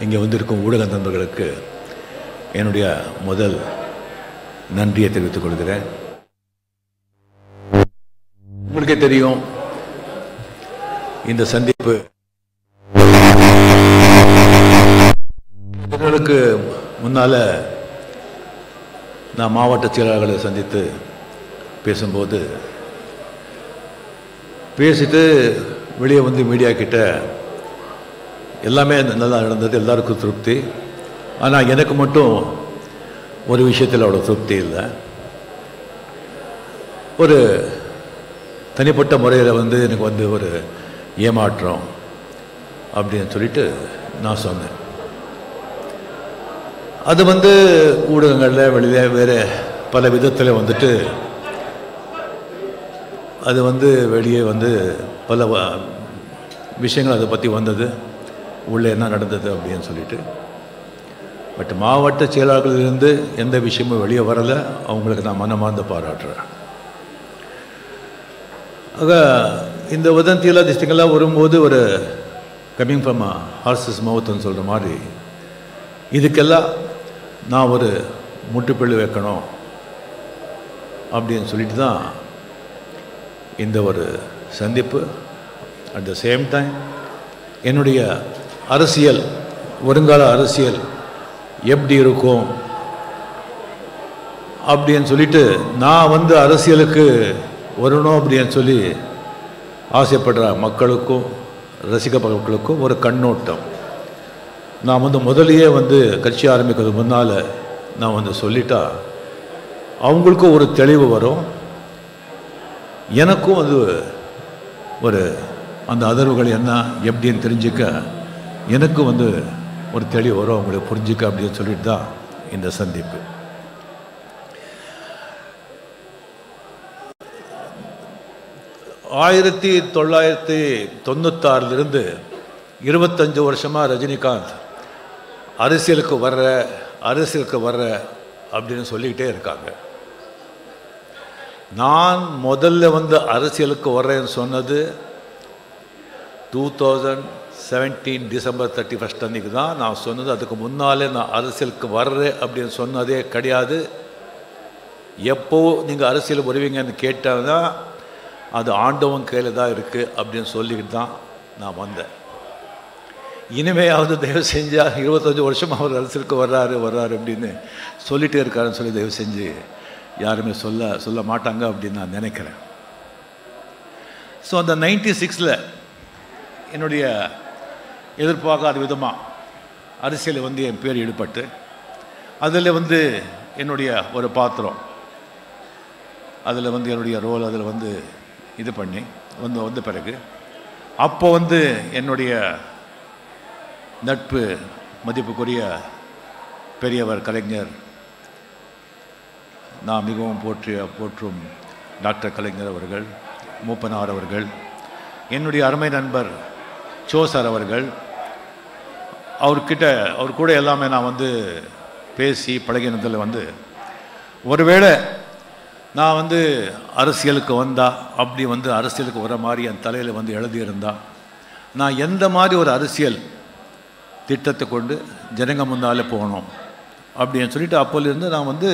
இங்கே வந்திருக்கும் ஊடக நண்பர்களுக்கு என்னுடைய முதல் நன்றியை தெரிவித்துக் கொள்கிறேன். உங்களுக்கே தெரியும் இந்த சந்திப்பு தினங்களுக்கு முன்னால் நான் மாவட்ட செயலாளர்களை சந்தித்து பேசும்போது பேசிட்டு வெளியே வந்து மீடியா கிட்ட எல்லாமே நல்லா நடந்தது எல்லாருக்கும் திருப்தி. ஆனால் எனக்கு மட்டும் ஒரு விஷயத்தில் அவ்வளோ திருப்தி இல்லை. ஒரு தனிப்பட்ட முறையில் வந்து எனக்கு வந்து ஒரு ஏமாற்றம் அப்படின்னு சொல்லிட்டு நான் சொன்னேன். அது வந்து ஊடகங்களில் வெளியே வேறு பல விதத்தில் வந்துட்டு அது வந்து வெளியே வந்து பல விஷயங்கள் அதை பற்றி வந்தது. உள்ளே என்ன நடந்தது அப்படின்னு சொல்லிட்டு. பட் மாவட்ட செயலாளர்களிலிருந்து எந்த விஷயமும் வெளியே வரலை. அவங்களுக்கு நான் மனமார்ந்து பாராட்டுறேன். ஆக இந்த வதந்தியெல்லாம் திஷ்டங்கள்லாம் வரும்போது ஒரு கம்மிங் ஃப்ரம் ஹார்சஸ் மவுத்துன்னு சொல்கிற மாதிரி இதுக்கெல்லாம் நான் ஒரு முட்டுப்பிள்ளி வைக்கணும் அப்படின்னு சொல்லிட்டு தான் இந்த ஒரு சந்திப்பு. அட் த சேம் டைம் என்னுடைய அரசியல் வருங்கால அரசியல் எப்படி இருக்கும்? அப்படின்னு சொல்லிட்டு நான் வந்து அரசியலுக்கு வரணும் அப்படின்னு சொல்லி ஆசைப்படுற மக்களுக்கும் ரசிக மக்களுக்கும் ஒரு கண்ணோட்டம். நான் வந்து முதலையே வந்து கட்சி ஆரம்பிக்கிறது முன்னால் நான் வந்து சொல்லிட்டா அவங்களுக்கும் ஒரு தெளிவு வரும். எனக்கும் அது ஒரு அந்த அதிர்வுகள் என்ன எப்படின்னு தெரிஞ்சுக்க எனக்கும் வந்து ஒரு தெளிவு வரும். அவங்களை புரிஞ்சுக்க அப்படின்னு சொல்லிட்டு தான் இந்த சந்திப்பு. ஆயிரத்தி தொள்ளாயிரத்தி தொண்ணூத்தாறிலிருந்து இருபத்தஞ்சு வருஷமாக ரஜினிகாந்த் அரசியலுக்கு வர்ற அரசியலுக்கு வர்ற அப்படின்னு சொல்லிக்கிட்டே இருக்காங்க. நான் முதல்ல வந்து அரசியலுக்கு வர்றேன்னு சொன்னது two thousand seventeen December thirty first அன்றைக்கி தான் நான் சொன்னது அதுக்கு முன்னாலே நான் அரசியலுக்கு வர்றேன் அப்படின்னு சொன்னதே கிடையாது. எப்போ நீங்கள் அரசியல் வருவீங்கன்னு கேட்டால் தான் அது ஆண்டவன் கையில் தான் இருக்குது அப்படின்னு சொல்லிக்கிட்டு தான் நான் வந்தேன். இனிமையாவது தயவு செஞ்சால் இருபத்தஞ்சி வருஷம் அவர் அரசியலுக்கு வர்றாரு வர்றாரு அப்படின்னு சொல்லிகிட்டே இருக்காருன்னு சொல்லி தயவு செஞ்சு யாருமே சொல்ல சொல்ல மாட்டாங்க அப்படின்னு நான் நினைக்கிறேன். ஸோ அந்த நைன்டி சிக்ஸில் என்னுடைய எதிர்பார்க்காத விதமாக அரசியல் வந்து என் பேர் ஈடுபட்டு அதில் வந்து என்னுடைய ஒரு பாத்திரம் அதில் வந்து என்னுடைய ரோல் அதில் வந்து இது பண்ணி வந்து வந்த பிறகு அப்போ வந்து என்னுடைய நட்பு மதிப்புக்குரிய பெரியவர் கலைஞர் நான் மிகவும் போற்றிய போற்றும் டாக்டர் கலைஞர் அவர்கள் மூப்பனார் அவர்கள் என்னுடைய அருமை நண்பர் சோ சார் அவர்கள் அவர்கிட்ட அவர் கூட எல்லாமே நான் வந்து பேசி பழகினதில் வந்து ஒருவேளை நான் வந்து அரசியலுக்கு வந்தா அப்படி வந்து அரசியலுக்கு வர மாதிரி என் தலையில் வந்து எழுதியிருந்தா நான் எந்த மாதிரி ஒரு அரசியல் திட்டத்தை கொண்டு ஜனங்க முன்னாலே போகணும் அப்படின்னு சொல்லிட்டு அப்போலேருந்து நான் வந்து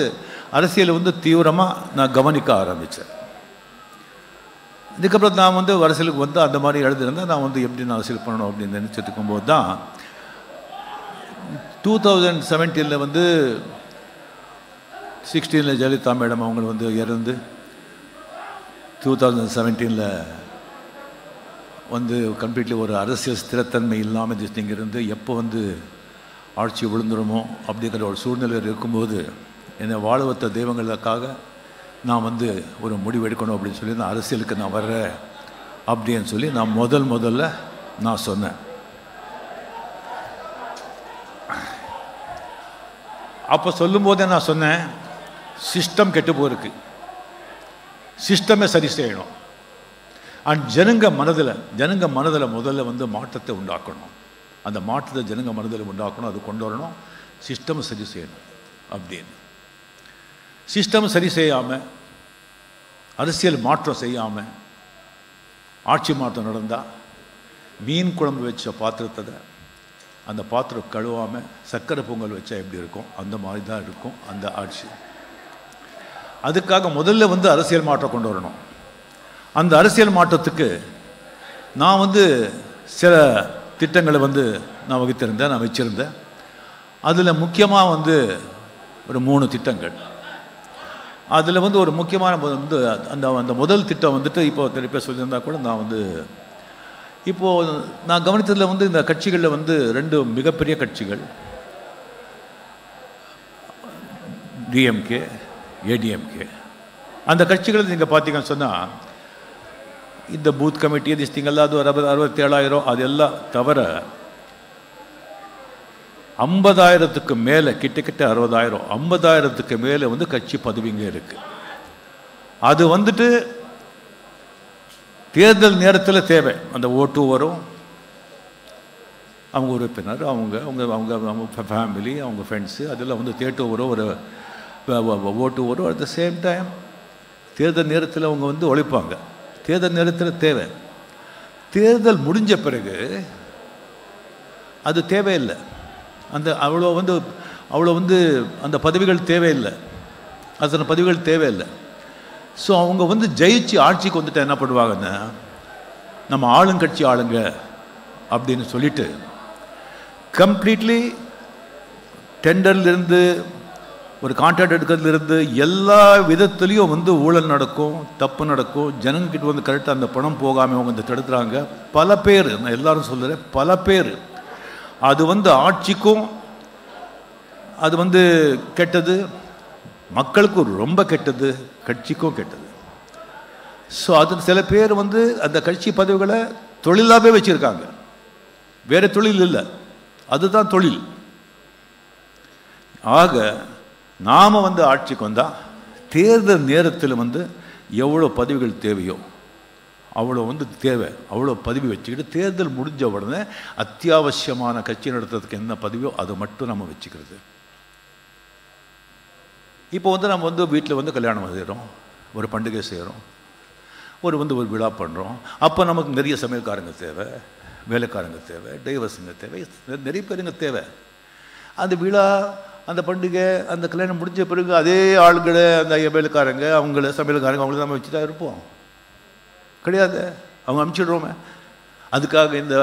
அரசியலை வந்து தீவிரமாக நான் கவனிக்க ஆரம்பித்தேன் இதுக்கப்புறம் நான் வந்து அரசியலுக்கு வந்து அந்த மாதிரி எழுதியிருந்தேன் நான் வந்து எப்படி நான் அரசியல் பண்ணணும் அப்படின்னு நினச்சிட்டு இருக்கும்போது தான் டூ தௌசண்ட் செவன்டீனில் வந்து சிக்ஸ்டீனில் ஜெயலலிதா மேடம் அவங்க வந்து இறந்து டூ தௌசண்ட் செவன்டீனில் வந்து கம்ப்ளீட்லி ஒரு அரசியல் ஸ்திரத்தன்மை இல்லாமல் ஜஸ்ட் இருந்து எப்போ வந்து ஆட்சி விழுந்துருமோ அப்படிங்கிற ஒரு சூழ்நிலை இருக்கும்போது என்னை வாழ வைத்த தெய்வங்களுக்காக நான் வந்து ஒரு முடிவு எடுக்கணும் அப்படின்னு சொல்லி நான் அரசியலுக்கு நான் வர்றேன் அப்படின்னு சொல்லி நான் முதல் முதல்ல நான் சொன்னேன். அப்போ சொல்லும்போதே நான் சொன்னேன்? சிஸ்டம் கெட்டு போயிருக்கு. சிஸ்டமே சரி செய்யணும். அண்ட் ஜனங்க மனதில் ஜனங்க மனதில் முதல்ல வந்து மாற்றத்தை உண்டாக்கணும். அந்த மாற்றத்தை ஜனங்க மனதில் உண்டாக்கணும் அது கொண்டு வரணும். சிஸ்டம் சரி செய்யணும் அப்படின்னு. சிஸ்டம் சரி செய்யாமல் அரசியல் மாற்றம் செய்யாமல் ஆட்சி மாற்றம் நடந்தால் மீன் குழம்பு வச்ச பாத்திரத்தை அந்த பாத்திரம் கழுவாமல் சர்க்கரை பொங்கல் வச்சா எப்படி இருக்கும்? அந்த மாதிரி தான் இருக்கும் அந்த ஆட்சி. அதுக்காக முதல்ல வந்து அரசியல் மாற்றம் கொண்டு வரணும். அந்த அரசியல் மாற்றத்துக்கு நான் வந்து சில திட்டங்களை வந்து நான் வகுத்திருந்தேன் நான் வச்சுருந்தேன். அதில் முக்கியமாக வந்து ஒரு மூணு திட்டங்கள். அதில் வந்து ஒரு முக்கியமான வந்து அந்த அந்த முதல் திட்டம் வந்துட்டு இப்போ திருப்பி சொல்லியிருந்தா கூட நான் வந்து இப்போது நான் கவனித்ததில் வந்து இந்த கட்சிகளில் வந்து ரெண்டு மிகப்பெரிய கட்சிகள். டிஎம்கே ஏடிஎம்கே அந்த கட்சிகளை நீங்கள் பார்த்தீங்கன்னு சொன்னால் இந்த பூத் கமிட்டி திஸ் திங்கெல்லாம் அது ஒரு அறுபது அறுபத்தேழாயிரம் அதெல்லாம் தவிர ஐம்பதாயிரத்துக்கு மேலே கிட்டத்தட்ட அறுபதாயிரம் ஐம்பதாயிரத்துக்கு மேலே வந்து கட்சி பதவிங்க இருக்குது அது வந்துட்டு தேர்தல் நேரத்தில் தேவை. அந்த ஓட்டு வரும். அவங்க உறுப்பினர் அவங்க அவங்க அவங்க அவங்க ஃபேமிலி அவங்க ஃப்ரெண்ட்ஸு அதெல்லாம் வந்து தேட்டு வரும் ஒரு ஓட்டு வரும். அட் த சேம் டைம் தேர்தல் நேரத்தில் அவங்க வந்து உழைப்பாங்க தேர்தல் நேரத்தில் தேவை. தேர்தல் முடிஞ்ச பிறகு அது தேவையில்லை. அந்த அவ்வளோ வந்து அவ்வளோ வந்து அந்த பதவிகள் தேவையில்லை. அத்தனை பதவிகள் தேவையில்லை. ஸோ அவங்க வந்து ஜெயிச்சு ஆட்சிக்கு வந்துட்டு என்ன பண்ணுவாங்கன்னா நம்ம ஆளுங்கட்சி ஆளுங்க அப்படின்னு சொல்லிட்டு கம்ப்ளீட்லி டெண்டர்லேருந்து ஒரு கான்ட்ராக்ட் எடுக்கிறதுலேருந்து எல்லா விதத்துலேயும் வந்து ஊழல் நடக்கும் தப்பு நடக்கும். ஜனங்கிட்ட வந்து கரெக்டாக அந்த பணம் போகாமல் அவங்க வந்து தடுத்துறாங்க பல பேர் நான் எல்லாரும் சொல்கிறேன் பல பேர். அது வந்து ஆட்சிக்கும் அது வந்து கெட்டது. மக்களுக்கும் ரொம்ப கெட்டது கட்சிக்கும் கெட்டது. ஸோ அது சில பேர் வந்து அந்த கட்சி பதவிகளை தொழிலாகவே வச்சுருக்காங்க. வேறு தொழில் இல்லை. அதுதான் தொழில். ஆக நாம் வந்து ஆட்சிக்கு வந்தால் தேர்தல் நேரத்தில் வந்து எவ்வளோ பதவிகள் தேவையோ அவ்வளோ வந்து தேவை. அவ்வளோ பதவி வச்சுக்கிட்டு தேர்தல் முடிஞ்ச உடனே அத்தியாவசியமான கட்சி நடத்துறதுக்கு என்ன பதவியோ அதை மட்டும் நம்ம வச்சுக்கிறது. இப்போ வந்து நம்ம வந்து வீட்டில் வந்து கல்யாணம் செய்கிறோம் ஒரு பண்டிகை செய்கிறோம் ஒரு வந்து ஒரு விழா பண்ணுறோம். அப்போ நமக்கு நிறைய சமையல்காரங்க தேவை வேலைக்காரங்க தேவை டைவர்ஸுங்க தேவை நிறைய பேருங்க தேவை. அந்த விழா அந்த பண்டிகை அந்த கல்யாணம் முடிஞ்ச பிறகு அதே ஆளுங்களை அந்த வேலைக்காரங்க அவங்கள சமையல்காரங்க அவங்கள நம்ம வச்சு தான் இருப்போம். கிடையாது. அவங்க அனுப்பிச்சிடுறோமே. அதுக்காக இந்த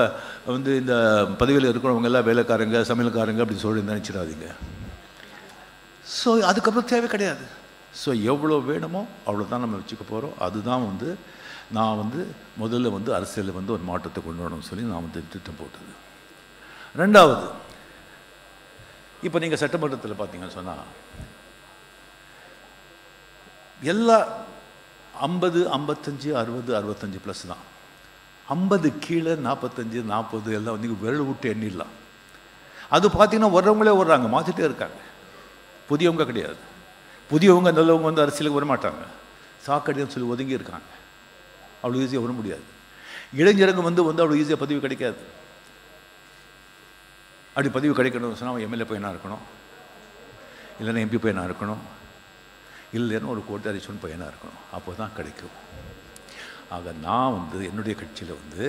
வந்து இந்த பதவியில் இருக்கிறவங்க எல்லாம் வேலைக்காரங்க சமையல்காரங்க அப்படி சொல்லி நினச்சிடாதீங்க. ஸோ அதுக்கப்புறம் தேவை கிடையாது. ஸோ எவ்வளோ வேணுமோ அவ்வளோ தான் நம்ம வச்சுக்க போகிறோம் அதுதான் வந்து நான் வந்து முதல்ல வந்து அரசியலில் வந்து ஒரு மாற்றத்தை கொண்டு வரணும்னு சொல்லி நான் வந்து திட்டம் போட்டது. ரெண்டாவது இப்போ நீங்கள் சட்டமன்றத்தில் பார்த்தீங்கன்னு சொன்னால் எல்லா ஐம்பது ஐம்பத்தஞ்சு அறுபது அறுபத்தஞ்சு ப்ளஸ் தான். ஐம்பது கீழே நாற்பத்தஞ்சு நாற்பது எல்லாம் வந்து விரல் விட்டு எண்ணிடலாம். அது பார்த்தீங்கன்னா வர்றவங்களே வர்றாங்க மாற்றிட்டே இருக்காங்க. புதியவங்க கிடையாது. புதியவங்க நல்லவங்க வந்து அரசியலுக்கு வர மாட்டாங்க சாக்கடின்னு சொல்லி ஒதுங்கி இருக்காங்க அவ்வளோ ஈஸியாக வர முடியாது. இளைஞருங்க வந்து வந்து அவ்வளோ ஈஸியாக பதவி கிடைக்காது. அப்படி பதவி கிடைக்கணும்னு சொன்னால் அவன் எம்எல்ஏ பையனாக இருக்கணும். இல்லைன்னா எம்பி பையனாக இருக்கணும். இல்லைன்னா ஒரு கோட்டாரிச்சோன் பையனாக இருக்கணும். அப்போ தான் கிடைக்கும். ஆக நான் வந்து என்னுடைய கட்சியில் வந்து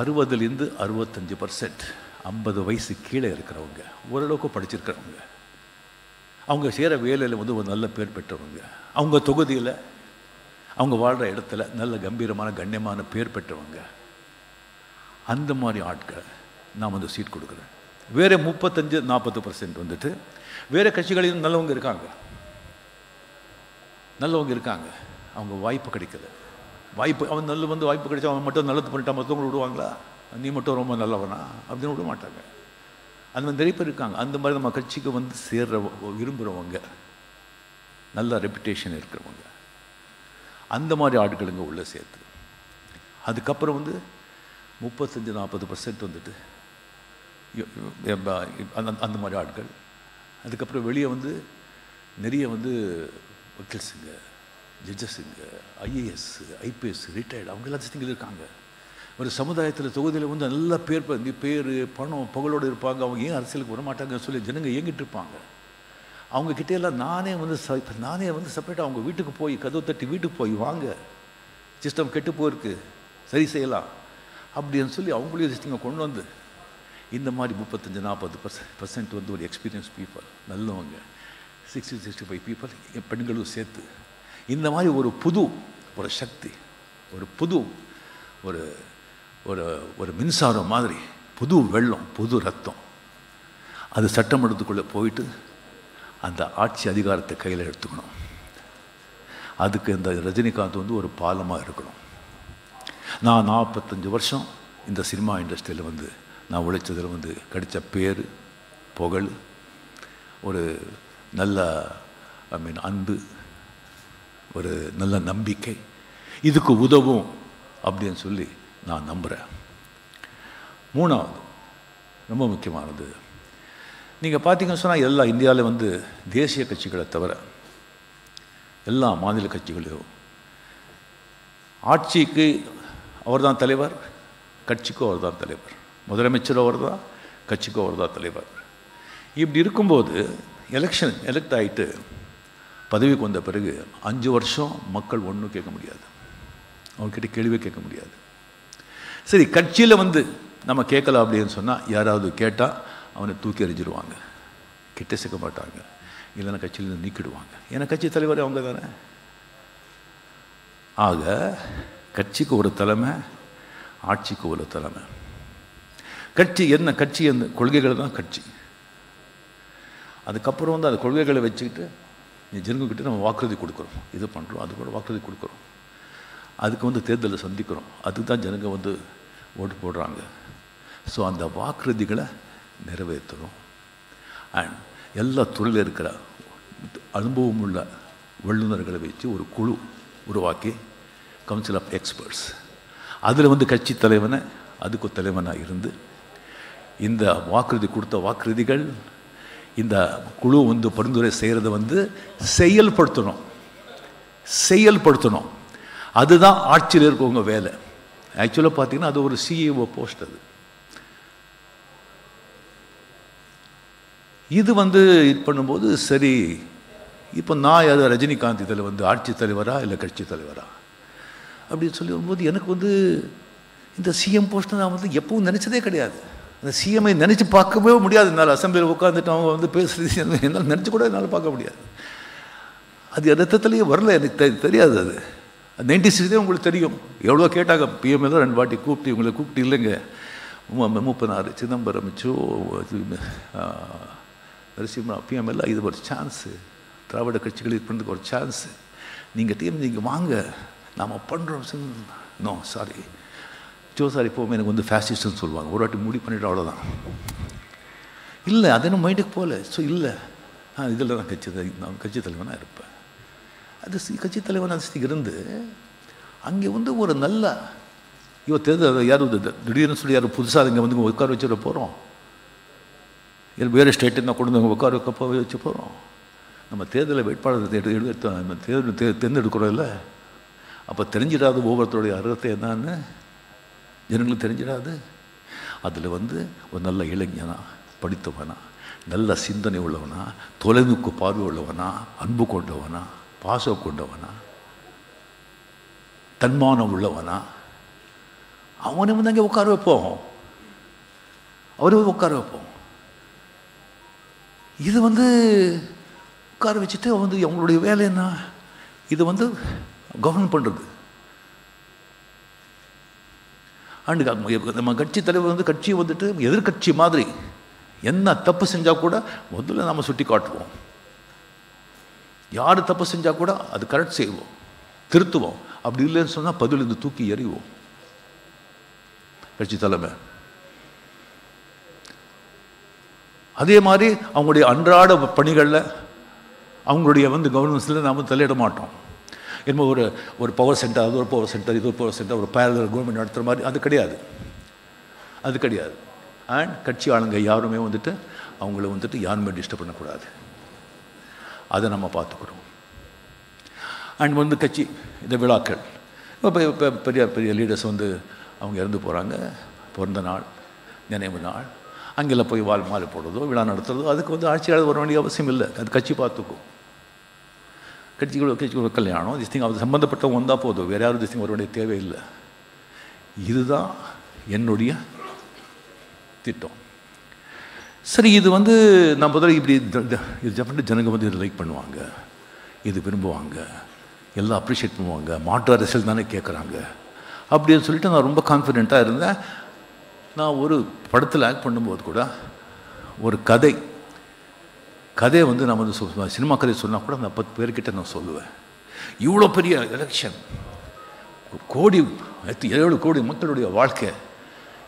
அறுபதுலேருந்து அறுபத்தஞ்சு பர்சன்ட் ஐம்பது வயசு கீழே இருக்கிறவங்க ஓரளவுக்கு படிச்சிருக்கிறவங்க அவங்க செய்கிற வேலையில் வந்து ஒரு நல்ல பேர் பெற்றவங்க. அவங்க தொகுதியில் அவங்க வாழ்கிற இடத்துல நல்ல கம்பீரமான கண்ணியமான பேர் பெற்றவங்க. அந்த மாதிரி ஆட்களை நான் வந்து சீட் கொடுக்குறேன். வேறு முப்பத்தஞ்சு நாற்பது பர்சன்ட் வந்துட்டு வேறு கட்சிகளிலும் நல்லவங்க இருக்காங்க. நல்லவங்க இருக்காங்க. அவங்க வாய்ப்பு கிடைக்கல. வாய்ப்பு அவன் நல்ல வந்து வாய்ப்பு கிடைச்சா அவன் மட்டும் நல்லது பண்ணிட்டா மற்றவங்க விடுவாங்களா? நீ மட்டும் ரொம்ப நல்லவனா? அப்படின்னு விட மாட்டாங்க. அந்த மாதிரி நிறைய பேர் இருக்காங்க. அந்த மாதிரி நம்ம கட்சிக்கு வந்து சேர்ற விரும்புகிறவங்க நல்ல ரெப்புடேஷன் இருக்கிறவங்க அந்த மாதிரி ஆட்களுங்க உள்ளே சேர்த்து. அதுக்கப்புறம் வந்து முப்பத்தஞ்சு நாற்பது பர்சன்ட் வந்துட்டு அந்த அந்த மாதிரி ஆட்கள். அதுக்கப்புறம் வெளியே வந்து நிறைய வந்து வக்கீல்ஸுங்க ஜட்ஜஸுங்க ஐஏஎஸ் ஐபிஎஸ் ரிட்டையர்டு அவங்க எல்லாத்தையும் இருக்காங்க. ஒரு சமுதாயத்தில் தொகுதியில் வந்து நல்ல பேர் இந்த பேர் பணம் புகழோடு இருப்பாங்க. அவங்க ஏன் அரசியலுக்கு வர மாட்டாங்கன்னு சொல்லி ஜனங்க இயங்கிட்டு இருப்பாங்க. அவங்க எல்லாம் நானே வந்து ச நானே வந்து செப்பரேட்டாக அவங்க வீட்டுக்கு போய் கதவு தட்டி வீட்டுக்கு போய் வாங்க. சிஸ்டம் கெட்டு போயிருக்கு. சரி செய்யலாம். அப்படின்னு சொல்லி அவங்களையும் சிஸ்டங்க கொண்டு வந்து இந்த மாதிரி முப்பத்தஞ்சு நாற்பது பர்சன்ட் பர்சன்ட் வந்து ஒரு எக்ஸ்பீரியன்ஸ் பீப்புள் நல்லவங்க. சிக்ஸ்டி சிக்ஸ்டி ஃபைவ் பீப்புள் பெண்களும் சேர்த்து. இந்த மாதிரி ஒரு புது ஒரு சக்தி ஒரு புது ஒரு ஒரு ஒரு மின்சாரம் மாதிரி புது வெள்ளம் புது ரத்தம். அது சட்டமன்றத்துக்குள்ளே போயிட்டு அந்த ஆட்சி அதிகாரத்தை கையில் எடுத்துக்கணும். அதுக்கு இந்த ரஜினிகாந்த் வந்து ஒரு பாலமாக இருக்கணும். நான் நாற்பத்தஞ்சு வருஷம் இந்த சினிமா இண்டஸ்ட்ரியில் வந்து நான் உழைச்சதில் வந்து கிடைச்ச பேர் புகழ் ஒரு நல்ல ஐ மீன் அன்பு ஒரு நல்ல நம்பிக்கை. இதுக்கு உதவும் அப்படின்னு சொல்லி நான் நம்புகிறேன் மூணாவது ரொம்ப முக்கியமானது. நீங்கள் பார்த்தீங்கன்னு சொன்னால் எல்லா இந்தியாவில் வந்து தேசிய கட்சிகளை தவிர எல்லா மாநில கட்சிகளையும் ஆட்சிக்கு அவர் தான் தலைவர் கட்சிக்கும் அவர் தான் தலைவர். முதலமைச்சர் அவர் தான் கட்சிக்கும் அவர் தான் தலைவர். இப்படி இருக்கும்போது எலெக்ஷன் எலெக்ட் ஆகிட்டு பதவிக்கு வந்த பிறகு அஞ்சு வருஷம் மக்கள் ஒன்றும் கேட்க முடியாது. அவங்கக்கிட்ட கேள்வியே கேட்க முடியாது. சரி கட்சியில் வந்து நம்ம கேட்கலாம் அப்படின்னு சொன்னால் யாராவது கேட்டால் அவனை தூக்கி எறிஞ்சிடுவாங்க கிட்ட சேர்க்க மாட்டாங்க. இல்லைன்னா கட்சியிலேருந்து நீக்கிடுவாங்க. ஏன்னா கட்சி தலைவர் அவங்க தானே. ஆக கட்சிக்கு ஒரு தலைமை ஆட்சிக்கு ஒரு தலைமை. கட்சி என்ன கட்சி அந்த கொள்கைகள் தான் கட்சி. அதுக்கப்புறம் வந்து அந்த கொள்கைகளை வச்சுக்கிட்டு ஜனங்கக்கிட்ட நம்ம வாக்குறுதி கொடுக்குறோம். இது பண்ணுறோம் அது கூட வாக்குறுதி கொடுக்குறோம். அதுக்கு வந்து தேர்தலை சந்திக்கிறோம். அதுக்கு தான் ஜனங்க வந்து ஓட்டு போடுறாங்க. ஸோ அந்த வாக்குறுதிகளை நிறைவேற்றணும் அண்ட் எல்லா துறையில் இருக்கிற அனுபவம் உள்ள வல்லுநர்களை வச்சு ஒரு குழு உருவாக்கி கவுன்சில் ஆஃப் எக்ஸ்பர்ட்ஸ் அதில் வந்து கட்சி தலைவனை அதுக்கு தலைவனாக இருந்து இந்த வாக்குறுதி கொடுத்த வாக்குறுதிகள் இந்த குழு வந்து பரிந்துரை செய்கிறத வந்து செயல்படுத்தணும். செயல்படுத்தணும். அதுதான் ஆட்சியில் இருக்கவங்க வேலை. ஆக்சுவலாக பார்த்தீங்கன்னா அது ஒரு சிஇஓ போஸ்ட் அது. இது வந்து இது பண்ணும்போது சரி இப்போ நான் அது ரஜினிகாந்த் இதில் வந்து ஆட்சி தலைவரா இல்லை கட்சி தலைவரா? அப்படின்னு சொல்லி வரும்போது எனக்கு வந்து இந்த சிஎம் போஸ்ட் நான் வந்து எப்பவும் நினச்சதே கிடையாது. அந்த சிஎம்ஐ நினச்சி பார்க்கவே முடியாது. என்னால் அசம்பிளியில் உட்காந்துட்டு அவங்க வந்து பேசுகிறது என்னால் நினச்சி கூட என்னால் பார்க்க முடியாது. அது ரத்தத்துலேயே வரல. எனக்கு தெ தெரியாது அது. நைன்டி சிக்ஸ்லேயே உங்களுக்கு தெரியும். எவ்வளோ கேட்டாங்க பிஎம்ஏ தான் ரெண்டு வாட்டி கூப்பிட்டு இவங்களை கூப்பிட்டு இல்லைங்க. மூப்பனார் சிதம்பரம் சோ நரசிம்மா பிஎம்எல்லாம் இது ஒரு சான்ஸு திராவிட கட்சிகள் இது பண்ணுறதுக்கு ஒரு சான்ஸு நீங்கள் டீம் நீங்கள் வாங்க. நாம் பண்ணுறோம் நோ சாரி ஜோ சார் இப்போவுமே எனக்கு வந்து ஃபேசிஸ்ட்னு சொல்லுவாங்க. ஒரு வாட்டி முடி பண்ணிவிட்டு அவ்வளோதான் இல்லை அது என்ன மைண்டுக்கு போகல. ஸோ இல்லை. நான் இதில் தான் கட்சி நான் கட்சி தலைவனாக இருப்பேன். அது கட்சி தலைவனாக இருந்து அங்கே வந்து ஒரு நல்ல இவ தேர்தல் யாரும் திடீர்னு சொல்லி யாரும் புதுசாக இங்கே வந்து உட்கார வச்சுட போகிறோம் இல்லை வேறு ஸ்டேட்டு கொண்டு வந்து உட்கார வைக்க போய் வச்சு போகிறோம் நம்ம தேர்தலை வேட்பாளர் நம்ம தேர்தல் தே தேர்ந்தெடுக்கிறோம் இல்லை அப்போ தெரிஞ்சிடாது ஒவ்வொருத்தருடைய அர்த்தத்தை என்னான்னு? ஜனங்களுக்கு தெரிஞ்சிடாது. அதில் வந்து ஒரு நல்ல இளைஞனா படித்தவனா நல்ல சிந்தனை உள்ளவனா தொலைநோக்கு பார்வை உள்ளவனா அன்பு கொண்டவனா பாசம் கொண்டவனா தன்மானம் உள்ளவனா அவனை வந்து அங்கே உட்கார வைப்போம். அவரை உட்கார வைப்போம். இது வந்து உட்கார வச்சுட்டு வந்து அவங்களுடைய வேலை என்ன? இது வந்து கவர்ன் பண்ணுறது அண்டு நம்ம கட்சி தலைவர் வந்து கட்சி வந்துட்டு எதிர்கட்சி மாதிரி என்ன தப்பு செஞ்சால் கூட முதல்ல நம்ம சுட்டி காட்டுவோம் யார் தப்பு செஞ்சால் கூட அது கரெக்ட் செய்வோம். திருத்துவோம். அப்படி இல்லைன்னு சொன்னால் பதிலிருந்து தூக்கி எறிவோம். கட்சி தலைமை. அதே மாதிரி அவங்களுடைய அன்றாட பணிகளில் அவங்களுடைய வந்து கவர்னன்ஸில் நாம் தலையிட மாட்டோம். என்ன ஒரு ஒரு பவர் சென்டர் அது ஒரு பவர் சென்டர் இது ஒரு பவர் சென்டர் ஒரு பேரலர் கவர்மெண்ட் நடத்துகிற மாதிரி அது கிடையாது. அது கிடையாது. அண்ட் கட்சி ஆளுங்க யாருமே வந்துட்டு அவங்கள வந்துட்டு யாருமே டிஸ்டர்ப் பண்ணக்கூடாது. அதை நம்ம பார்த்துக்கிறோம். அண்ட் வந்து கட்சி இந்த விழாக்கள். இப்போ இப்போ பெரிய பெரிய லீடர்ஸ் வந்து அவங்க இறந்து போகிறாங்க பிறந்த நாள் நினைவு நாள். அங்கெல்லாம் போய் வாழ் மாலை போடுறதோ விழா நடத்துறதோ அதுக்கு வந்து ஆட்சியாளர் வர வேண்டிய அவசியம் இல்லை. அது கட்சி பார்த்துக்கும். கட்சிகளோட கட்சிகளோட கல்யாணம் திஸ்திங் அது சம்மந்தப்பட்டவங்க வந்தால் போதும். வேறு யாரும் திஸ்திங் வர வேண்டிய தேவையில்லை. இதுதான் என்னுடைய திட்டம். சரி இது வந்து நான் முதல்ல இப்படி இது டெஃபினட் ஜனங்க வந்து இது லைக் பண்ணுவாங்க. இது விரும்புவாங்க. எல்லாம் அப்ரிஷியேட் பண்ணுவாங்க. மாற்று அரசியல் தானே கேட்குறாங்க அப்படின்னு சொல்லிட்டு நான் ரொம்ப கான்ஃபிடெண்ட்டாக இருந்தேன். நான் ஒரு படத்தில் ஆக்ட் பண்ணும்போது கூட ஒரு கதை கதையை வந்து நான் வந்து சொ- சினிமா கதை சொன்னால் கூட நான் பத்து பேர்கிட்ட நான் சொல்லுவேன். இவ்வளோ பெரிய எலெக்ஷன் கோடி ஏழு கோடி மக்களுடைய வாழ்க்கை.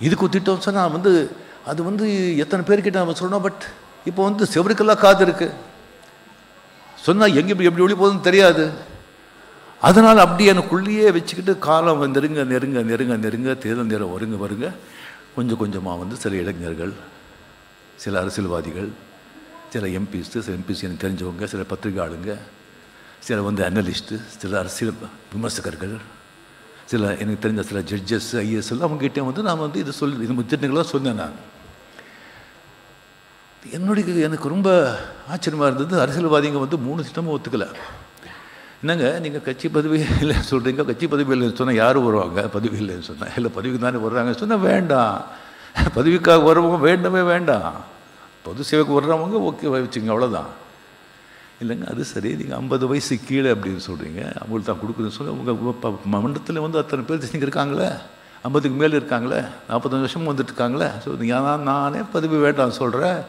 இதுக்கு திட்டம் சொன்னால் வந்து அது வந்து எத்தனை பேர்கிட்ட நம்ம சொல்லணும் பட் இப்போ வந்து செவருக்கெல்லாம் காது இருக்கு. சொன்னால் எங்கே எப்படி எப்படி ஒளி போகுதுன்னு தெரியாது. அதனால் அப்படி எனக்குள்ளேயே வச்சுக்கிட்டு காலம் நெருங்க நெருங்க நெருங்க நெருங்க தேர்தல் நேரம் வருங்க வருங்க. கொஞ்சம் கொஞ்சமாக வந்து சில இளைஞர்கள் சில அரசியல்வாதிகள் சில எம்பிஸ்ட்டு சில எம்பிஸ் எனக்கு தெரிஞ்சவங்க சில பத்திரிகை ஆளுங்க சில வந்து அனலிஸ்ட்டு சில அரசியல் விமர்சகர்கள் சில எனக்கு தெரிஞ்ச சில ஜட்ஜஸ் ஐஏஎஸ் எல்லாம் அவங்ககிட்ட வந்து நான் வந்து இதை சொல்லி இது முத்திட்டங்களாக சொன்னேன் நான். என்னுடைய எனக்கு ரொம்ப ஆச்சரியமாக இருந்தது. அரசியல்வாதிங்க வந்து மூணு திட்டமும் ஒத்துக்கலை. என்னங்க நீங்கள் கட்சி பதவி இல்லைன்னு சொல்கிறீங்க கட்சி பதவி இல்லைன்னு சொன்னால் யார் வருவாங்க? பதவி இல்லைன்னு சொன்னேன் இல்லை பதவிக்கு தானே வர்றாங்க சொன்னால் வேண்டாம். பதவிக்காக வரவங்க வேண்டவே வேண்டாம். பொது சேவைக்கு வர்றவங்க ஓகே வச்சுங்க அவ்வளோதான் இல்லைங்க அது சரி. நீங்கள் ஐம்பது வயசு கீழே அப்படின்னு சொல்கிறீங்க அவங்களுக்கு தான் கொடுக்குதுன்னு சொல்லி உங்கள் மண்டலத்தில் வந்து அத்தனை பேர் நீங்கள் இருக்காங்களே? ஐம்பதுக்கு மேலே இருக்காங்களே? நாற்பத்தஞ்சு வருஷமும் வந்துட்டு இருக்காங்களே? ஸோ நான் நானே பதவி வேண்டாம் சொல்கிறேன்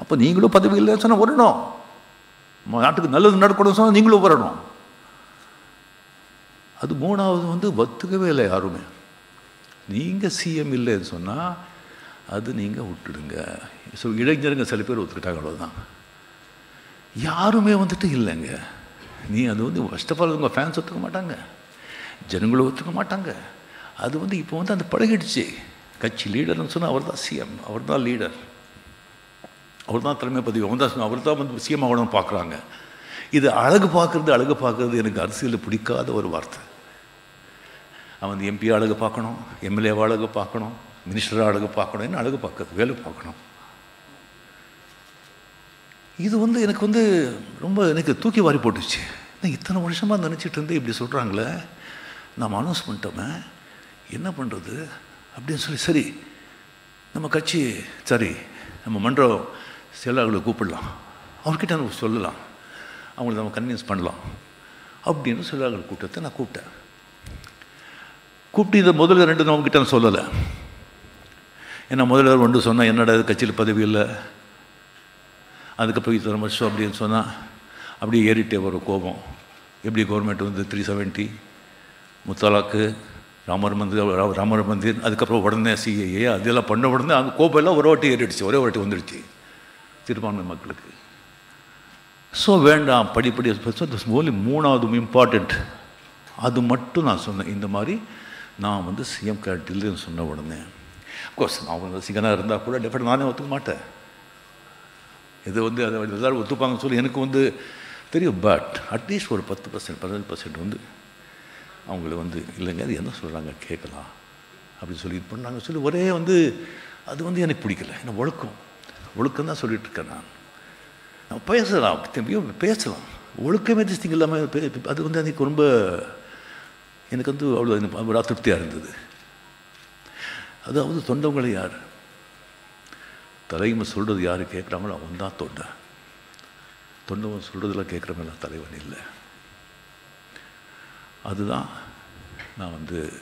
அப்போ நீங்களும் பதவி இல்லைன்னு சொன்னால் வரணும் நம்ம நாட்டுக்கு நல்லது நடக்கணும் சொன்னால் நீங்களும் வரணும் அது மூணாவது வந்து ஒத்துக்கவே இல்லை யாருமே. நீங்கள் சிஎம் இல்லைன்னு சொன்னால் அது நீங்கள் விட்டுடுங்க. ஸோ இளைஞருங்க சில பேர் ஒத்துக்கிட்டாங்க அவ்வளோதான் யாருமே வந்துட்டு இல்லைங்க. நீ அது வந்து ஃபஸ்ட் ஆஃப் ஆல் உங்கள் ஃபேன்ஸ் ஒத்துக்க மாட்டாங்க. ஜனங்களும் ஒத்துக்க மாட்டாங்க. அது வந்து இப்போ வந்து அந்த பழகிடுச்சு. கட்சி லீடர்னு சொன்னால் அவர் தான் சிஎம் அவர் தான் லீடர் அவர் தான் தலைமை பதவி அவர் தான் அவர் தான் வந்து சிஎம் ஆகணும்னு பார்க்குறாங்க. இது அழகு பார்க்குறது அழகு பார்க்குறது எனக்கு அரசியலில் பிடிக்காத ஒரு வார்த்தை. அவன் வந்து எம்பி அழகு பார்க்கணும் எம்எல்ஏ அழகு பார்க்கணும் மினிஸ்டராக அழகு பார்க்கணும் என்ன அழகு பார்க்குறது? வேலை பார்க்கணும். இது வந்து எனக்கு வந்து ரொம்ப எனக்கு தூக்கி வாரி போட்டுச்சு. நான் இத்தனை வருஷமாக நினச்சிட்டு இருந்தே இப்படி சொல்கிறாங்களே நாம் அனௌன்ஸ் பண்ணிட்டோமே. என்ன பண்ணுறது அப்படின்னு சொல்லி சரி நம்ம கட்சி சரி நம்ம மன்றம் செயலாளர்களை கூப்பிடலாம். அவர்கிட்ட நம்ம சொல்லலாம். அவங்கள நம்ம கன்வின்ஸ் பண்ணலாம். அப்படின்னு செயலாளர்கள் கூட்டத்தை நான் கூப்பிட்டேன். கூப்பிட்டு இதை முதல்ல ரெண்டு நான் அவங்ககிட்ட சொல்லலை. ஏன்னா முதல்ல ஒன்று சொன்னால் என்னடா இது கட்சியில் பதவி இல்லை? அதுக்கப்புறம் இத்தனை வருஷம் அப்படின்னு சொன்னால் அப்படியே ஏறிட்டே வரும் கோபம். எப்படி கவர்மெண்ட் வந்து த்ரீ செவன்ட்டி முத்தலாக்கு ராமர் மந்திர் ரா- ராமர் மந்திர் அதுக்கப்புறம் உடனே சிஏஏ அதெல்லாம் பண்ண உடனே அந்த கோபம் எல்லாம் ஒரு வாட்டி ஏறிடுச்சு. ஒரே வாட்டி வந்துடுச்சு. சிறுபான்மை மக்களுக்கு. ஸோ வேண்டாம் படிப்படி ஓன்லி மூணாவது இம்பார்ட்டண்ட் அது மட்டும் நான் சொன்னேன். இந்த மாதிரி நான் வந்து சிஎம் கேரட் இல்லைன்னு சொன்ன உடனே. கோர்ஸ் நான் வந்து இருந்தால் கூட டெஃபினட் நானே ஒத்துக்க மாட்டேன். இது வந்து அதை எல்லாரும் ஒத்துப்பாங்கன்னு சொல்லி எனக்கு வந்து தெரியும். பட் அட்லீஸ்ட் ஒரு பத்து பர்சன்ட் பதினஞ்சு பர்சன்ட் வந்து அவங்கள வந்து இல்லைங்க அது என்ன சொல்கிறாங்க கேட்கலாம். அப்படின்னு சொல்லி இது பண்ணாங்க சொல்லி ஒரே வந்து அது வந்து எனக்கு பிடிக்கல. என்ன ஒழுக்கம் ஒழுக்கம் தான் சொல்லிட்டு இருக்கேன் நான். நம்ம பேசலாம் திரும்பியும் பேசலாம். ஒழுக்கமே திஸ்திங் இல்லாமல் பே- அது வந்து எனக்கு ரொம்ப எனக்கு வந்து அவ்வளோ ஒரு அவ்வளோ திருப்தியாக இருந்தது. அதாவது தொண்டவங்களை யார்? தலைமை சொல்கிறது யார் கேட்குறாங்களோ அவன் தான் தொண்டை. தொண்டவன் சொல்கிறதெல்லாம் கேட்குறவங்களாம் தலைவன் இல்லை. அதுதான் நான் வந்து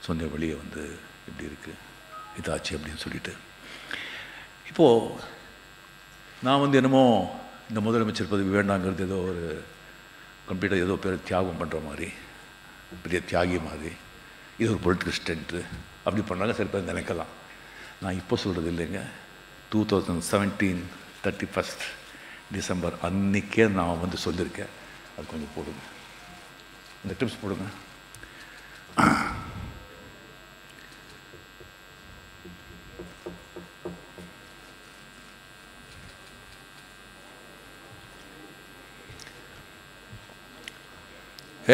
சொன்ன வழியை வந்து இப்படி இருக்குது இதாச்சு அப்படின்னு சொல்லிட்டு. இப்போது நான் வந்து என்னமோ இந்த முதலமைச்சர் பதவி வேண்டாங்கிறது ஏதோ ஒரு கம்ப்ளீட்டாக ஏதோ பேர் தியாகம் பண்ணுற மாதிரி பெரிய தியாகி மாதிரி. இது ஒரு பொலிட்டிக்கல் ஸ்டென்ட்டு அப்படி பண்ணாங்க சில பேர் நினைக்கலாம். நான் இப்போ சொல்கிறது இல்லைங்க. Two thousand seventeen thirty first December அன்றைக்கே நான் வந்து சொல்லியிருக்கேன். அது கொஞ்சம் போடுங்க. இந்த டிப்ஸ் போடுங்க.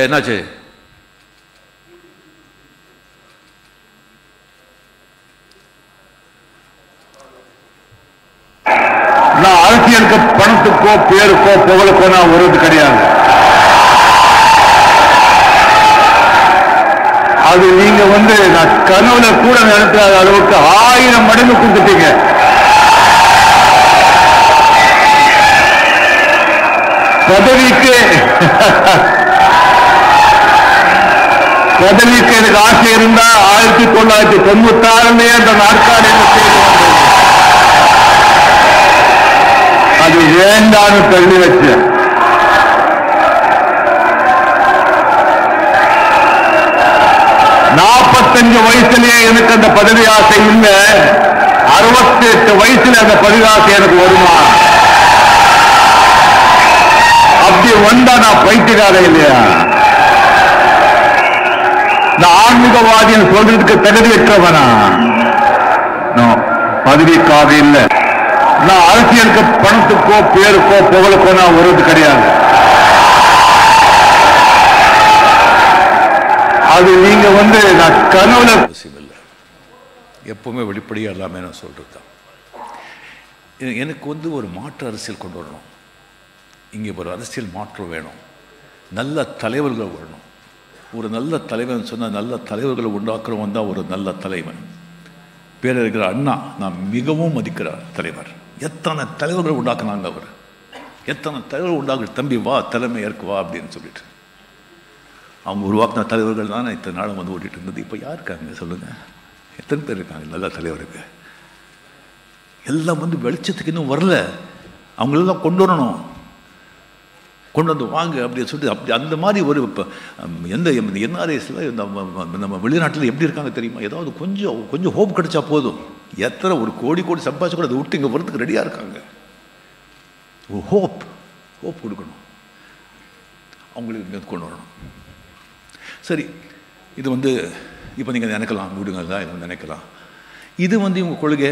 என்னாச்சு? நான் அரசியலுக்கு பணத்துக்கோ பேருக்கோ புகழுக்கோ நான் வருவது கிடையாது. அது நீங்க வந்து நான் கனவுல கூட நடத்தாத அளவுக்கு ஆயிரம் மடங்கு கொடுத்துட்டீங்க. பதவிக்கு பதவிக்கு எனக்கு ஆசை இருந்தா ஆயிரத்தி தொள்ளாயிரத்தி தொண்ணூத்தி ஆறுலயே அந்த நாற்காலி அது வேண்டான்னு தள்ளி வச்சேன். நாற்பத்தஞ்சு வயசுலயே எனக்கு அந்த பதவி ஆசை இல்லை. அறுபத்தி எட்டு வயசுல அந்த பதவி ஆசை எனக்கு வருமா? அப்படி வந்தா நான் பைத்தியக்கார இல்லையா? இந்த ஆன்மீகவாதின்னு சொல்றதுக்கு தகுதியற்றவனா பதவிக்காக இல்லை. நான் அரசியலுக்கு பணத்துக்கோ பேருக்கோ புகழுக்கோ நான் வருவது கிடையாது. அது நீங்க வந்து நான் கனவுல அவசியம் எப்பவுமே வெளிப்படையாக எல்லாமே நான் சொல்கிறது தான் எனக்கு வந்து ஒரு மாற்று அரசியல் கொண்டு வரணும். இங்கே ஒரு அரசியல் மாற்றம் வேணும். நல்ல தலைவர்கள் வரணும். ஒரு நல்ல தலைவன் சொன்னால் நல்ல தலைவர்களை உண்டாக்குறவன் தான் ஒரு நல்ல தலைவன். பேரறிஞர் அண்ணா நான் மிகவும் மதிக்கிற தலைவர். எத்தனை தலைவர்கள் உண்டாக்குனாங்க அவர்? எத்தனை தலைவர்கள் உண்டாக்கு தம்பி வா தலைமை ஏற்கு வா அப்படின்னு சொல்லிட்டு. அவங்க உருவாக்கின தலைவர்கள் தானே இத்தனை நாளும் வந்து ஓட்டிட்டு இருந்தது. இப்போ யார் இருக்காங்க சொல்லுங்கள் எத்தனை பேர் இருக்காங்க? நல்ல தலைவருக்கு. எல்லாம் வந்து வெளிச்சத்துக்கு இன்னும் வரல. அவங்களெல்லாம் கொண்டு வரணும். கொண்டு வந்து வாங்க அப்படின்னு சொல்லிட்டு அப்படி அந்த மாதிரி ஒரு இப்போ எந்த என்ஆர்எஸில் நம்ம நம்ம வெளிநாட்டில் எப்படி இருக்காங்க தெரியுமா? ஏதாவது கொஞ்சம் கொஞ்சம் ஹோப் கிடைச்சா போதும். எத்தனை ஒரு கோடி கோடி சம்பாதிச்சு கூட அதை விட்டு இங்கே போகிறதுக்கு ரெடியாக இருக்காங்க. ஒரு ஹோப் ஹோப் கொடுக்கணும். அவங்களுக்கு கொண்டு வரணும். சரி இது வந்து இப்போ நீங்கள் நினைக்கலாம் விடுங்க தான் இது நினைக்கலாம். இது வந்து இவங்க கொள்கை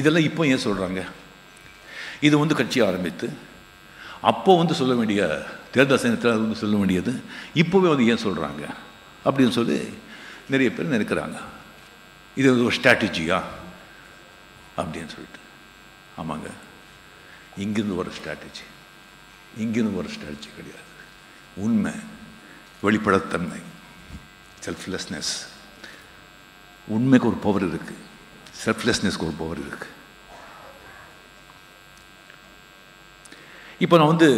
இதெல்லாம் இப்போ ஏன் சொல்கிறாங்க இது வந்து கட்சி ஆரம்பித்து அப்போ வந்து சொல்ல வேண்டிய தேர்தல் சைனத்தில் வந்து சொல்ல வேண்டியது இப்போவே வந்து ஏன் சொல்கிறாங்க அப்படின்னு சொல்லி நிறைய பேர் நினைக்கிறாங்க. இது ஒரு ஸ்ட்ராட்டஜியா? அப்படின்னு சொல்லிட்டு. ஆமாங்க. இங்கிருந்து ஒரு ஸ்ட்ராட்டஜி. இங்கிருந்து ஒரு ஸ்ட்ராட்டஜி கிடையாது. உண்மை வெளிப்படத்தன்மை செல்ஃப்லெஸ்னஸ் உண்மைக்கு ஒரு பவர் இருக்குது செல்ஃப்லெஸ்னஸ்க்கு ஒரு பவர் இருக்குது இப்போ நான் வந்து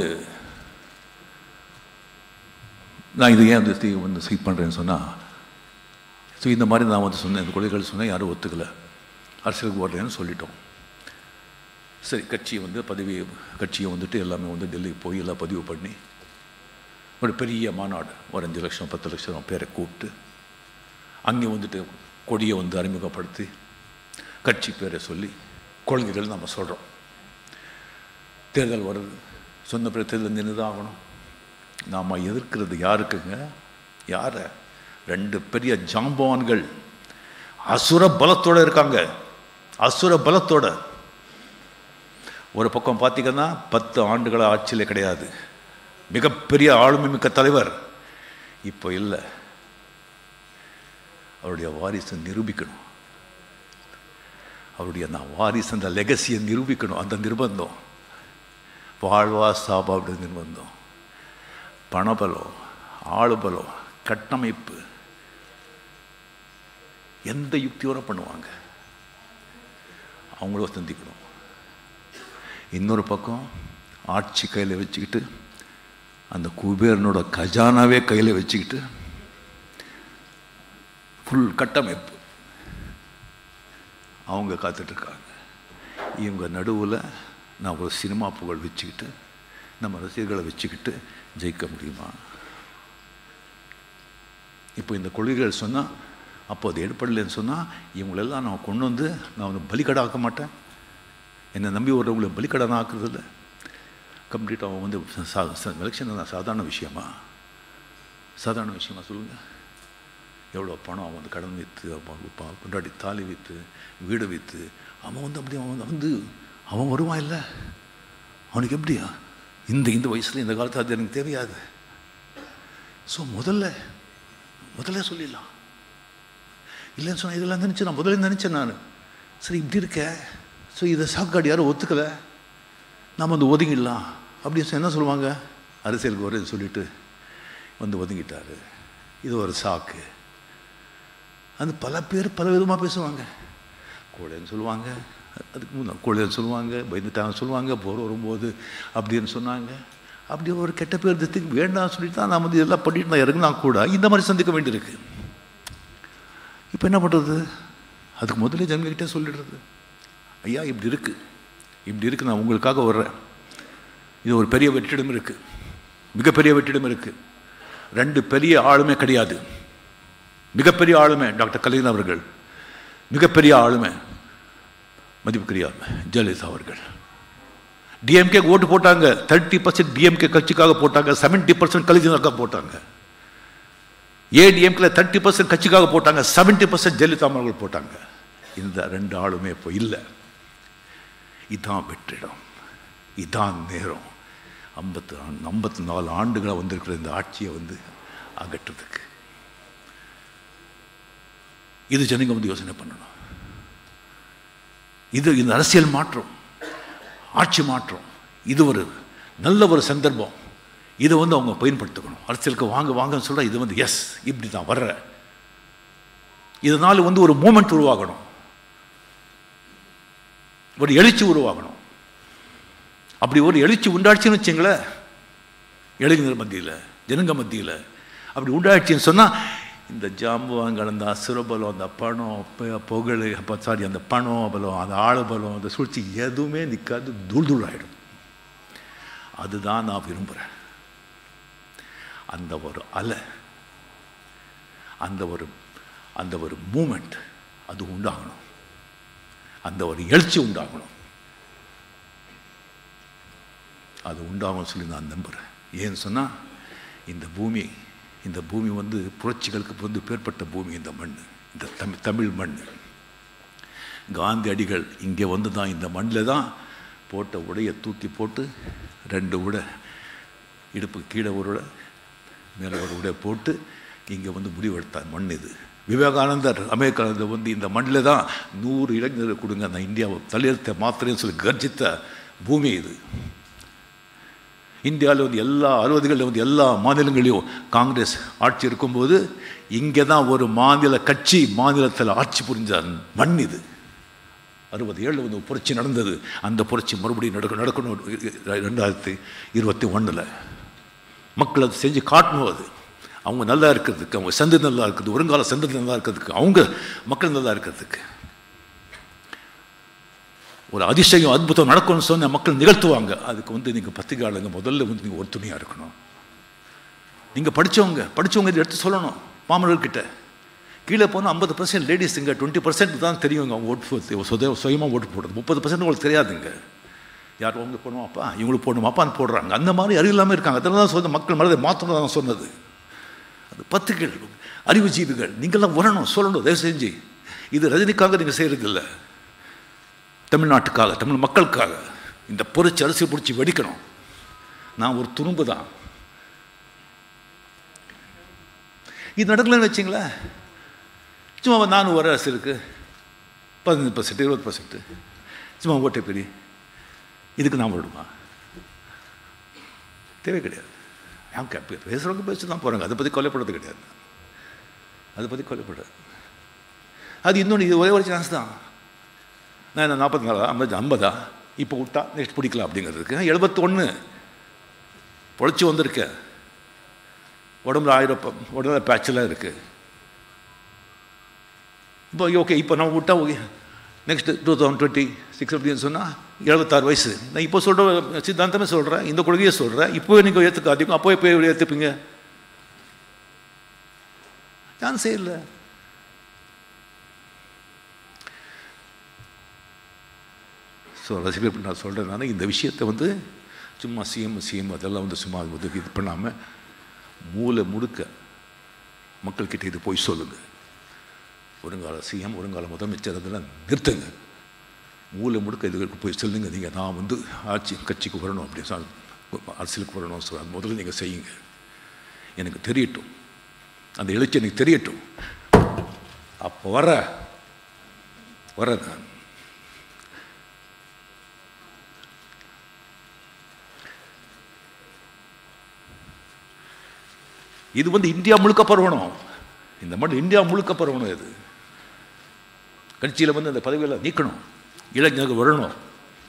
நான் இது ஏன் வந்து வந்து சீட் பண்ணுறேன்னு சொன்னால் ஸோ இந்த மாதிரி நான் வந்து சொன்னேன் இந்த கொள்கைகள் சொன்னேன் யாரும் ஒத்துக்கலை. அரசியலுக்கு வரலன்னு சொல்லிட்டோம். சரி கட்சி வந்து பதவி கட்சியை வந்துட்டு எல்லாமே வந்து டெல்லிக்கு போய் எல்லாம் பதிவு பண்ணி ஒரு பெரிய மாநாடு ஒரு அஞ்சு லட்சம் பத்து லட்சம் பேரை கூப்பிட்டு அங்கே வந்துட்டு கொடியை வந்து அறிமுகப்படுத்தி கட்சி பேரை சொல்லி கொள்கைகள் நம்ம சொல்கிறோம் தேர்தல் வருது சொந்த பிரச்சனையில் நின்று தான் ஆகணும் நாம் எதிர்க்கிறது யாருக்குங்க? யாரை? ரெண்டு பெரிய ஜாம்பவான்கள். அசுர பலத்தோட இருக்காங்க. அசுர பலத்தோட. ஒரு பக்கம் பார்த்தீங்கன்னா பத்து ஆண்டுகள ஆட்சியில் கிடையாது. மிகப்பெரிய ஆளுமை மிக்க தலைவர். இப்போ இல்லை. அவருடைய வாரிசை நிரூபிக்கணும். அவருடைய நான் வாரிசு அந்த லெகசியை நிரூபிக்கணும். அந்த நிர்பந்தம். வாழ்வா சாபா அப்படி வந்தோம். பணபலம் ஆளுபலம் கட்டமைப்பு எந்த யுக்தியோட பண்ணுவாங்க? அவங்கள சந்திக்கணும். இன்னொரு பக்கம் ஆட்சி கையில் வச்சுக்கிட்டு அந்த குபேரனோட கஜானாவே கையில் வச்சுக்கிட்டு ஃபுல் கட்டமைப்பு. அவங்க காத்துட்ருக்காங்க இவங்க நடுவில் நான் ஒரு சினிமா புகழ் வச்சுக்கிட்டு நம்ம ரசிகர்களை வச்சுக்கிட்டு ஜெயிக்க முடியுமா? இப்போ இந்த கொள்கைகள் சொன்னால் அப்போ அது ஏற்படலைன்னு சொன்னால் இவங்களெல்லாம் நான் கொண்டு வந்து நான் வந்து பலிக்கடாக்க மாட்டேன். என்னை நம்பி வர்றவங்களை பலிக்கடன் ஆக்குறது இல்லை கம்ப்ளீட் அவன் வந்து எலெக்ஷன் தான் சாதாரண விஷயமா? சாதாரண விஷயமா சொல்லுங்கள் எவ்வளோ பணம் அவன் வந்து கடன் விற்று அவன் கொண்டாடி தாலி விற்று வீடு விற்று அவன் வந்து அப்படி அவன் வந்து அவன் வருவான் இல்லை? அவனுக்கு எப்படியா? இந்த இந்த வயசில் இந்த காலத்தில் அது எனக்கு தெரியாது ஸோ முதல்ல முதல்ல சொல்லிடலாம். இல்லைன்னு சொன்னால் இதெல்லாம் நினச்சேன் நான் முதல்ல நினச்சேன் நான். சரி இப்படி இருக்க. ஸோ இதை சாக்காடு யாரும் ஒத்துக்கலை. நாம் வந்து ஒதுங்கிடலாம். அப்படின்னு சொன்னா என்ன சொல்லுவாங்க? அரசியலுக்கு வருன்னு சொல்லிட்டு வந்து ஒதுங்கிட்டாரு. இது ஒரு சாக்கு. அது பல பேர் பல விதமாக பேசுவாங்க. கூடன்னு சொல்லுவாங்க. அதுக்கு முன்னே கோழைன்னு சொல்லுவாங்க பயந்துட்டாங்க சொல்லுவாங்க போர் வரும்போது அப்படின்னு சொன்னாங்க. அப்படி ஒரு கெட்ட பேர் திட்டத்துக்கு வேண்டாம் சொல்லிட்டு தான் நான் வந்து இதெல்லாம் பண்ணிட்டு நான் இறங்கினா கூட இந்த மாதிரி சந்திக்க வேண்டியிருக்கு. இப்போ என்ன பண்ணுறது அதுக்கு முதல்ல ஜனங்ககிட்டே சொல்லிடுறது. ஐயா இப்படி இருக்குது இப்படி இருக்குது நான் உங்களுக்காக வர்றேன். இது ஒரு பெரிய வெற்றிடம் இருக்குது மிகப்பெரிய வெற்றிடம் இருக்குது ரெண்டு பெரிய ஆளுமே கிடையாது. மிகப்பெரிய ஆளுமை டாக்டர் கலைஞர் அவர்கள். மிகப்பெரிய ஆளுமை. மதிப்புக்குரியா ஜெயலலிதா அவர்கள். டிஎம்கே ஓட்டு போட்டாங்க. தேர்ட்டி பர்சன்ட் டிஎம்கே கட்சிக்காக போட்டாங்க. செவன்ட்டி பர்சன்ட் கலைஞருக்காக போட்டாங்க. ஏடிஎம்கேல தேர்ட்டி பர்சன்ட் கட்சிக்காக போட்டாங்க? செவன்ட்டி பர்சன்ட் ஜெயலலிதா அவர்கள் போட்டாங்க. இந்த ரெண்டு ஆளுமே இப்போ இல்லை. இதான் வெற்றிடம். இதான் நேரம். ஐம்பத்து ஐம்பத்தி நாலு ஆண்டுகளாக வந்திருக்கிற இந்த ஆட்சியை வந்து அகற்றுறதுக்கு. இது ஜனங்க வந்து யோசனை பண்ணணும். இது இந்த அரசியல் மாற்றம் ஆட்சி மாற்றம். இது ஒரு நல்ல ஒரு சந்தர்ப்பம். இதை வந்து அவங்க பயன்படுத்திக்கணும். அரசியலுக்கு வாங்க வாங்கன்னு சொல்ல இது வந்து எஸ் இப்படி தான் வர்ற. இதனால் வந்து ஒரு மூமெண்ட் உருவாகணும். ஒரு எழுச்சி உருவாகணும். அப்படி ஒரு எழுச்சி உண்டாச்சுன்னு வச்சுங்களேன் இளைஞர் மத்தியில் ஜனங்க மத்தியில். அப்படி உண்டாச்சுன்னு சொன்னால் இந்த ஜாம்புவாங்கள் அந்த அசுரபலம் அந்த பணம் புகழ் அப்போ சாரி அந்த பணம் பலம் அந்த ஆழபலம் அந்த சூழ்ச்சி எதுவுமே நிற்காது தூள் அதுதான் நான் விரும்புகிறேன் அந்த ஒரு அலை அந்த ஒரு அந்த ஒரு மூமெண்ட் அது உண்டாகணும். அந்த ஒரு எழுச்சி உண்டாகணும். அது உண்டாகும் சொல்லி நான் நம்புகிறேன் ஏன்னு சொன்னால் இந்த பூமி இந்த பூமி வந்து புரட்சிகளுக்கு வந்து பேர்பட்ட பூமி இந்த மண் இந்த தமிழ் தமிழ் மண். காந்தியடிகள் இங்கே வந்து தான் இந்த மண்ணில் தான் போட்ட உடையை தூக்கி போட்டு ரெண்டு உடை இடுப்பு கீழே ஒரு உடை மேலே ஒரு உடை போட்டு இங்கே வந்து முடிவெடுத்தார் மண் இது. விவேகானந்தர் அமெரிக்கானந்தர் வந்து இந்த மண்ணில் தான் நூறு இளைஞர்கள் கொடுங்க நான் இந்தியாவை தலையெழுத்த மாத்திரைன்னு சொல்லி கர்ஜித்த பூமி இது. இந்தியாவில் வந்து எல்லா அறுபதுகளில் வந்து எல்லா மாநிலங்களையும் காங்கிரஸ் ஆட்சி இருக்கும்போது இங்கே தான் ஒரு மாநில கட்சி மாநிலத்தில் ஆட்சி புரிஞ்ச மண் இது. அறுபது ஏழில் வந்து புரட்சி நடந்தது. அந்த புரட்சி மறுபடியும் நடக்க நடக்கணும். ரெண்டாயிரத்தி இருபத்தி ஒன்றில் மக்கள் அதை செஞ்சு காட்டணும் அது. அவங்க நல்லா இருக்கிறதுக்கு அவங்க சந்ததி நல்லா இருக்கிறது வருங்கால சந்ததி நல்லா இருக்கிறதுக்கு அவங்க மக்கள் நல்லா இருக்கிறதுக்கு. ஒரு அதிசயம் அற்புதம் நடக்கும்னு சொன்ன மக்கள் நிகழ்த்துவாங்க. அதுக்கு வந்து நீங்கள் பத்திரிகையாளங்க முதல்ல வந்து நீங்கள் ஒருத்துணையாக இருக்கணும். நீங்கள் படித்தவங்க படித்தவங்க இதை எடுத்து சொல்லணும் மாமனர்கிட்ட. கீழே போனால் ஐம்பது பர்சன்ட் லேடிஸுங்க டுவெண்ட்டி பர்சன்ட் தான் தெரியுங்க அவங்க ஓட்டு சுத சுயமாக ஓட்டு போடுறது. முப்பது பர்சன்ட் உங்களுக்கு தெரியாதுங்க. யார் உங்களுக்கு போடணுமாப்பா? இவங்களுக்கு போடணுமாப்பான்னு போடுறாங்க. அந்த மாதிரி அறிவு இல்லாமல் இருக்காங்க. அதெல்லாம் தான் சொன்ன மக்கள் மனதை மாற்றணும் தான் சொன்னது. அது பத்துக்கள் அறிவுஜீவிகள் நீங்கள்லாம் வரணும் சொல்லணும் தயவு செஞ்சு. இது ரஜினிக்காக நீங்கள் செய்கிறது இல்லை தமிழ்நாட்டுக்காக தமிழ் மக்களுக்காக இந்த பொறிச்சு அரிசி பிடிச்சி வெடிக்கணும். நான் ஒரு துரும்பு தான். இது நடக்கலன்னு வச்சிங்களேன். சும்மா நானும் ஒரு அரசு இருக்கு. பதினஞ்சு பர்சன்ட் இருபது பர்சன்ட் சும்மா ஓட்டை பெரிய இதுக்கு நான் விடுமா தேவை கிடையாது. ஏன் கே- பேசுறவங்க பேசி தான் போகிறாங்க அதை பற்றி கொலைப்படுறது கிடையாது. அதை பற்றி கொலைப்படுறது அது இன்னொன்று இது ஒரே ஒரு சான்ஸ் தான். நான் என்ன நாற்பத்தி நாலா? ஐம்பது ஐம்பதா? இப்போ விட்டா நெக்ஸ்ட் பிடிக்கலாம் அப்படிங்கிறதுக்கு. எழுபத்தொன்று பொழைச்சி வந்திருக்கேன் உடம்புல ஆயிரம் உடம்புல பேச்செல்லாம் இருக்குது இப்போ ஓகே இப்போ நம்ம விட்டா okay next two thousand twenty six அப்படின்னு சொன்னால் எழுபத்தாறு வயசு. நான் இப்போ சொல்கிற சித்தாந்தமே சொல்கிறேன் இந்த கொள்கையை சொல்கிறேன் இப்போ நீங்கள் ஏற்றுக்காதீங்க அப்போ இப்போ ஏற்றுப்பீங்க சான்ஸே இல்லை. ஸோ ரசிகர்கள் நான் சொல்கிறதுனால இந்த விஷயத்தை வந்து சும்மா சிஎம் சிஎம் அதெல்லாம் வந்து சும்மா வந்து இது பண்ணாமல் மூளை முடுக்க மக்கள்கிட்ட இது போய் சொல்லுங்கள் ஒருங்கால சிஎம் ஒருங்கால முதலமைச்சர் அதெல்லாம் நிறுத்துங்க. மூளை முடுக்க இதுக்கு போய் சொல்லுங்க. நீங்கள் நான் வந்து ஆட்சி கட்சிக்கு வரணும் அப்படின்னு சொல் அரசியலுக்கு வரணும் சொல் அது முதல்ல நீங்கள் செய்யுங்க. எனக்கு தெரியட்டும். அந்த எழுச்சி எனக்கு தெரியட்டும். அப்போ வர வர நான். இது வந்து இந்தியா முழுக்க பரவணும். இந்த மண் இந்தியா முழுக்க பரவணும் இது. கட்சியில் வந்து அந்த பதவியெல்லாம் நீக்கணும். இளைஞர்கள் வரணும்.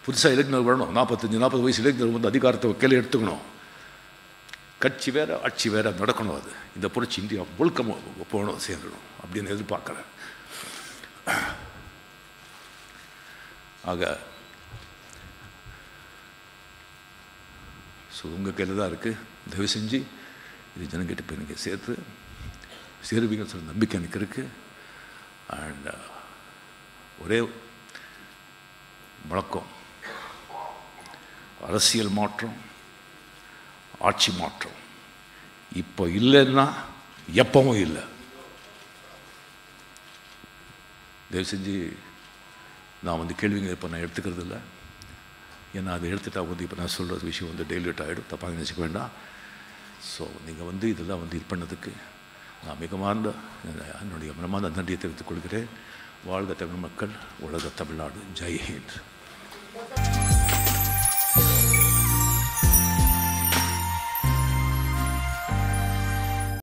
புதுசாக இளைஞர்கள் வரணும். நாற்பத்தஞ்சு நாற்பது வயசு இளைஞர்கள் வந்து அதிகாரத்தை கையில் எடுத்துக்கணும். கட்சி வேற ஆட்சி வேறு நடக்கணும் அது. இந்த புரட்சி இந்தியா முழுக்க போகணும் சேர்ந்துடும் அப்படின்னு எதிர்பார்க்குறேன். ஆக ஸோ உங்கள் கையில் தான் இருக்குது தயவு செஞ்சு இது ஜனங்கிட்ட போய் நீங்கள் சேர்த்து சேருவீங்கன்னு சொல்ல நம்பிக்கை எனக்கு இருக்குது அண்ட் uh, ஒரே வழக்கம். அரசியல் மாற்றம் ஆட்சி மாற்றம். இப்போ இல்லைன்னா எப்பவும் இல்லை. தயவு செஞ்சு நான் வந்து கேள்விங்க இப்போ நான் எடுத்துக்கிறது இல்லை ஏன்னா அதை எடுத்துட்டா வந்து இப்போ நான் சொல்கிற விஷயம் வந்து டெய்லியூட் ஆகிடும் தப்பாக நினச்சிக்க வேண்டாம். ஸோ நீங்கள் வந்து இதெல்லாம் வந்து இது பண்ணதுக்கு நான் மிகமார்ந்த என்னுடைய மனமார்ந்த நன்றியை தெரிவித்துக் கொள்கிறேன். வாழ்க தமிழ் மக்கள் உலக தமிழ்நாடு. ஜெய் ஹிந்த்.